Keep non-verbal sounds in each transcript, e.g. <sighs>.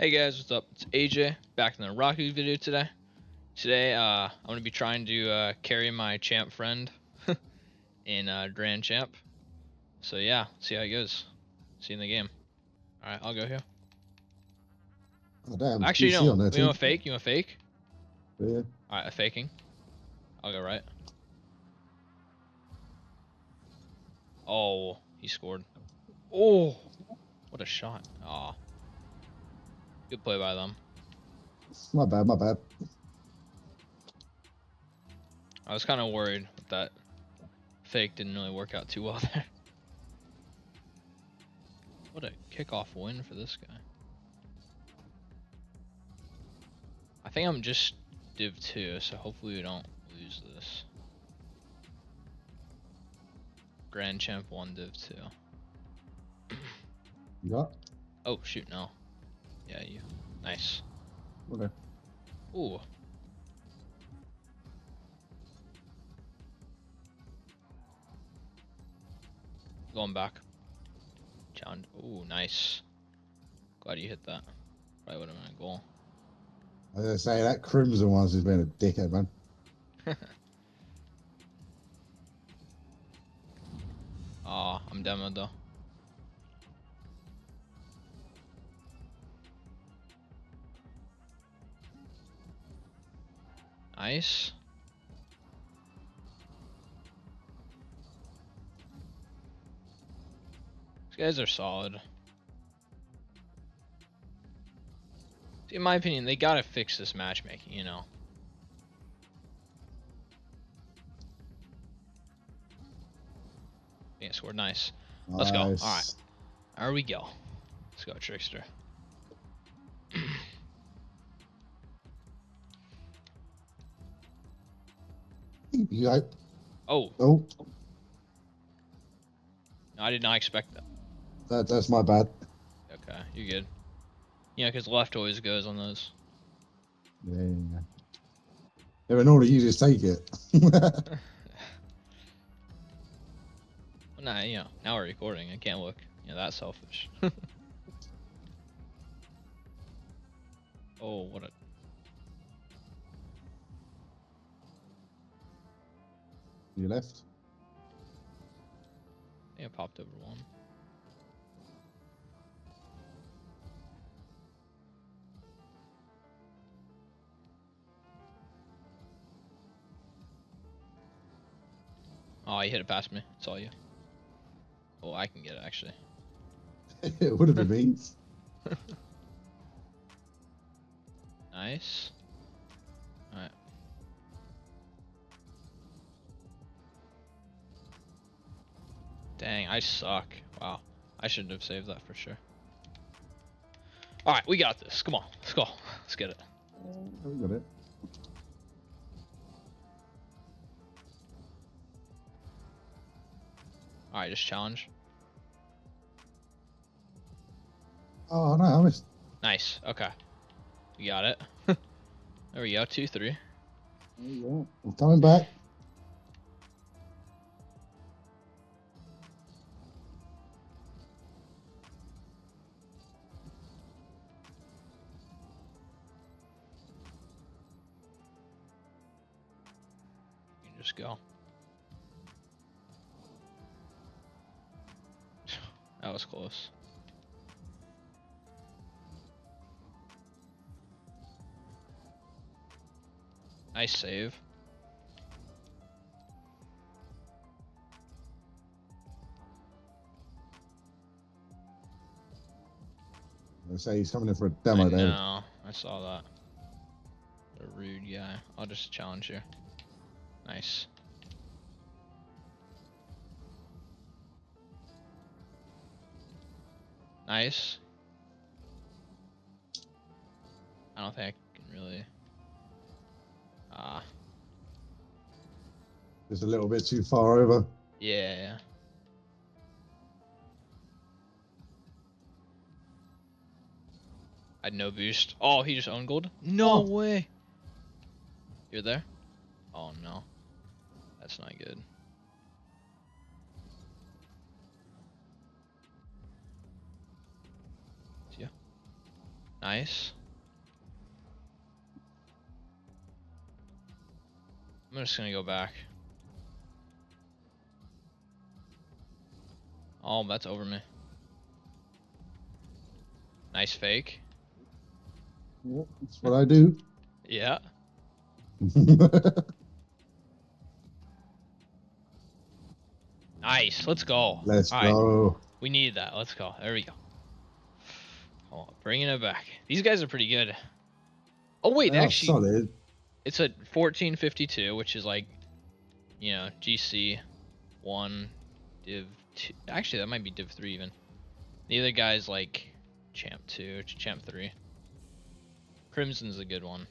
Hey guys, what's up? It's AJ back in the Rocket League video today. Today, uh, I'm gonna be trying to uh, carry my champ friend <laughs> in uh, Grand Champ. So yeah, see how it goes. See you in the game. All right, I'll go here. Oh, damn. Actually, no. on You want a fake? You want a fake? Yeah. All right, a faking. I'll go right. Oh, he scored. Oh, what a shot! Aw. Good play by them. My bad, my bad. I was kind of worried that fake didn't really work out too well <laughs> there. What a kickoff win for this guy. I think I'm just Div 2, so hopefully we don't lose this. Grand Champ 1 Div 2. You got? Oh, shoot, no. Yeah, you. Nice. Okay. Ooh. Going back. Challenge. Ooh, nice. Glad you hit that. Probably would have been a goal. I was gonna say that crimson one's has been a dickhead, man. Aw, <laughs> ah, I'm demoed though. Nice. These guys are solid. In my opinion, they gotta fix this matchmaking, you know. Yeah, scored nice. Let's go. Alright. There we go. Let's go, Trickster. You got? Oh, Oh, no, I did not expect that. that, that's my bad. Okay, you're good. Yeah, because left always goes on those. Yeah, yeah, yeah. Yeah, in order you just take it. <laughs> Well, nah, you know, now we're recording. I can't look. You know, that's selfish. <laughs> oh, what a. you left? I think I popped over one. Oh, you hit it past me. It's all you. Oh, I can get it actually. it would have been me. Nice. Dang, I suck. Wow. I shouldn't have saved that for sure. Alright, we got this. Come on. Let's go. Let's get it. We got it. Alright, just challenge. Oh no, I missed. Nice. Okay. We got it. <laughs> there we go. Two, three. There you go. I'm coming back. Just go. <sighs> That was close. Nice save. I say he's coming in for a demo there. know. I saw that. What a rude guy. I'll just challenge you. Nice. Nice. I don't think I can really. Ah, Just a little bit too far over. yeah, yeah. I had no boost. Oh, he just owned gold? No Oh. way. You're there? Oh no. That's not good. Yeah. Nice. I'm just gonna go back. Oh, that's over me. Nice fake. Well, That's what I do. Yeah. <laughs> Nice. Let's go. Let's All right. go. We needed that. Let's go. There we go. Oh, bringing it back. These guys are pretty good. Oh wait, Oh, actually, solid. it's a 1452, which is like, you know, GC one, Div two. Actually, that might be Div three even. The other guy's like Champ two, ch- Champ three. Crimson's a good one,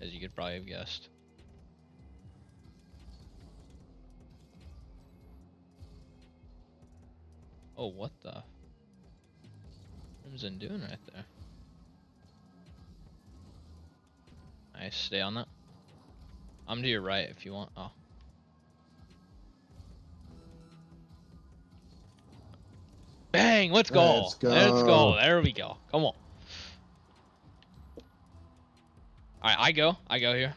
as you could probably have guessed. Oh, what the? Crimson doing right there? Nice, stay on that. I'm to your right if you want. Oh. Bang! Let's go. Let's Let's go. go. There we go. Come on. All right, I go. I go here.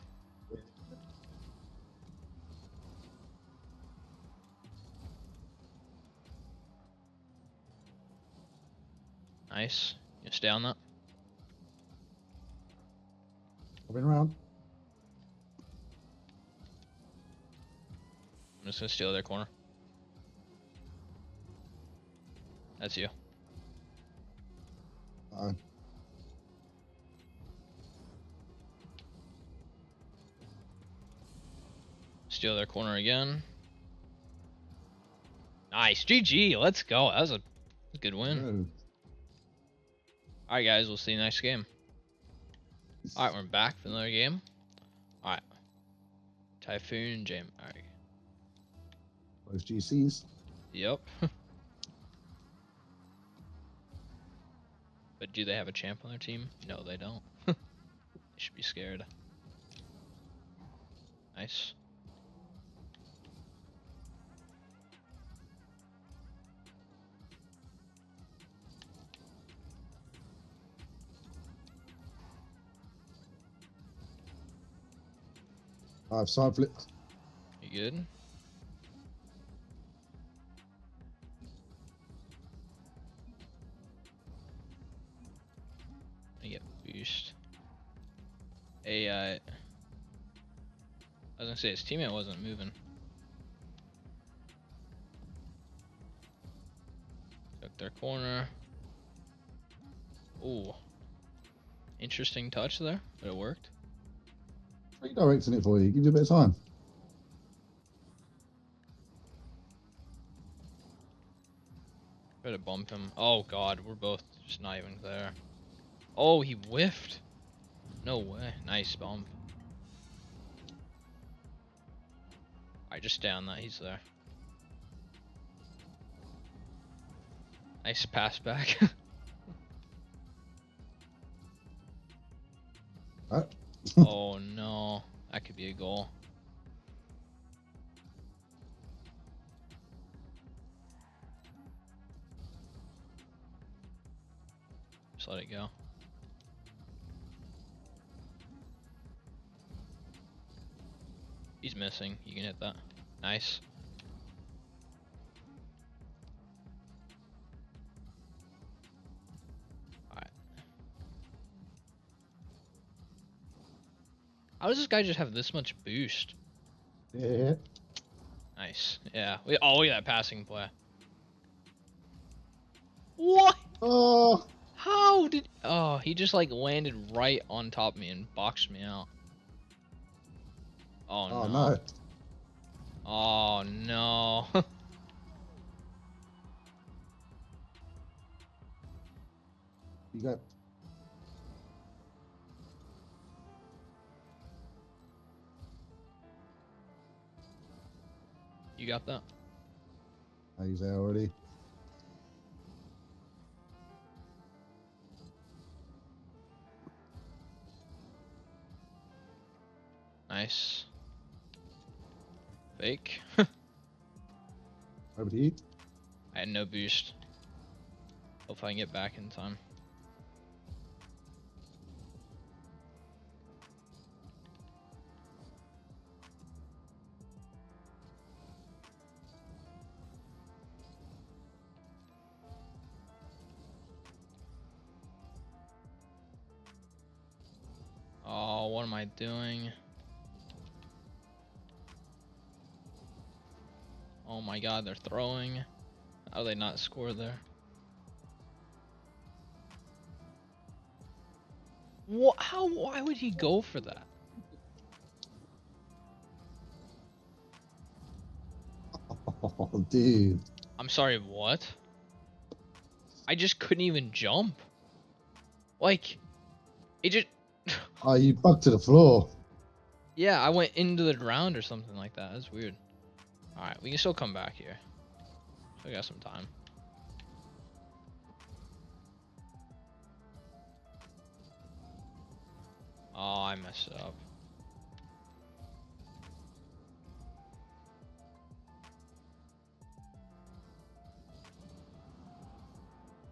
Nice. You stay on that. Coming around. I'm just gonna steal their corner. That's you. Uh, Steal their corner again. Nice. GG. Let's go. That was a good win. oh. Alright, guys. We'll see you next game. Alright, we're back for another game. Alright. Typhoon and Jam. Alright. Those GCs. Yep. <laughs> but do they have a champ on their team? No, they don't. <laughs> they should be scared. Nice. I have side flip. You good? I get boost. A, uh, I was gonna say his teammate wasn't moving. Took their corner. Ooh. Interesting touch there, but it worked. Redirecting it for you. Give you a bit of time. Better bump him. Oh god, we're both just not even there. Oh, he whiffed. No way. Nice bump. Alright, just stay on that. He's there. Nice pass back. <laughs> Right. Oh no. That could be a goal. Just let it go. He's missing. You can hit that. Nice. How does this guy just have this much boost? Yeah. Nice. Yeah. We, oh, look at that passing play. What? Oh. How did? Oh, he just like landed right on top of me and boxed me out. Oh, Oh no. no. Oh no. <laughs> You got. You got that? Oh, he's there already. Nice. Fake. <laughs> Over to you. I had no boost. Hope I can get back in time. Doing? Oh my god, they're throwing. How they not score there? What? How? Why would he go for that? Oh, <laughs> dude. I'm sorry, what? I just couldn't even jump. Like, it just. Oh, you bugged to the floor. Yeah, I went into the ground or something like that. That's weird. Alright, we can still come back here. We got some time. Oh, I messed up.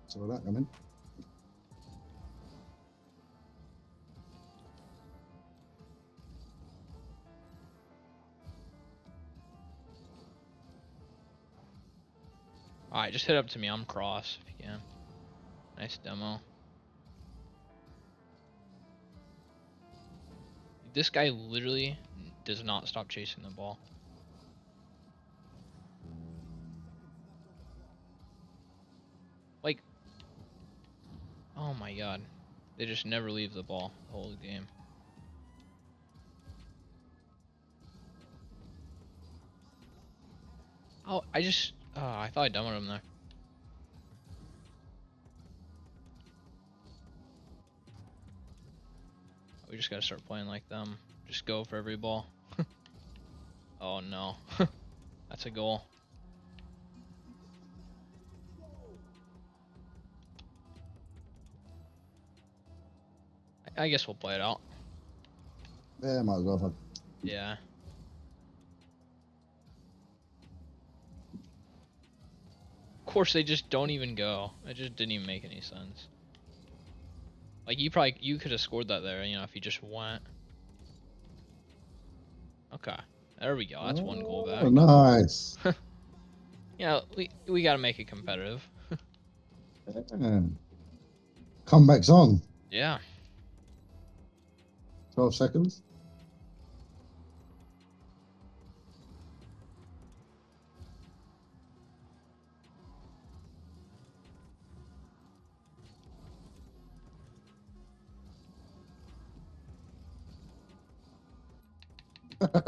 Saw that coming. Just hit up to me. I'm cross if you can. Nice demo. This guy literally does not stop chasing the ball. Like, oh my god. They just never leave the ball the whole game. Oh, I just, oh, I thought I demoed him there. We just gotta start playing like them. Just go for every ball. <laughs> oh no. <laughs> That's a goal. I- I guess we'll play it out. Yeah, might as well. Yeah. Course, they just don't even go. It just didn't even make any sense. Like you probably you could have scored that there, you know, if you just went. Okay, there we go. That's one goal oh, back. Oh, nice. <laughs> Yeah, we we gotta make it competitive. Yeah. Comeback's on. Yeah. 12 seconds.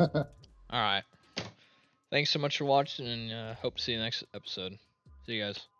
All right. Thanks so much for watching, and uh, hope to see you next episode. See you guys.